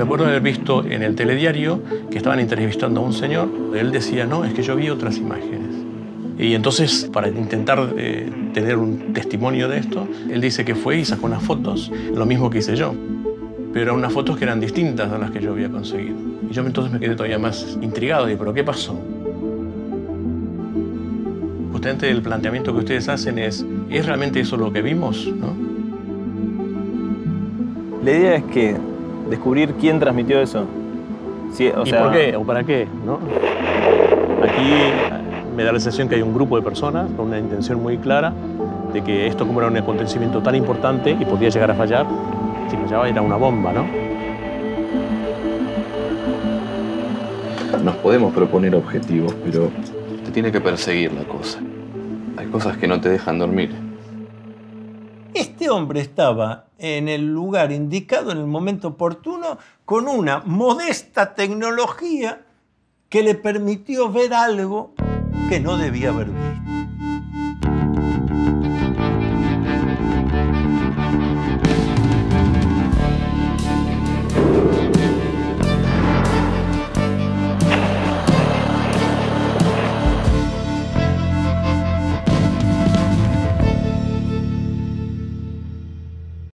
Me acuerdo haber visto en el telediario que estaban entrevistando a un señor. Él decía, no, es que yo vi otras imágenes. Y entonces, para intentar eh, tener un testimonio de esto, él dice que fue y sacó unas fotos, lo mismo que hice yo. Pero unas fotos que eran distintas a las que yo había conseguido. Y yo entonces me quedé todavía más intrigado. Y, ¿pero qué pasó? Justamente el planteamiento que ustedes hacen es, ¿es realmente eso lo que vimos? ¿no? La idea es que descubrir quién transmitió eso. Sí, o ¿Y sea, por qué? ¿O para qué? ¿no? Aquí me da la sensación que hay un grupo de personas con una intención muy clara de que esto como era un acontecimiento tan importante y podía llegar a fallar, si lo llevaba era una bomba, ¿no? Nos podemos proponer objetivos, pero te tiene que perseguir la cosa. Hay cosas que no te dejan dormir. Este hombre estaba en el lugar indicado en el momento oportuno con una modesta tecnología que le permitió ver algo que no debía haber visto.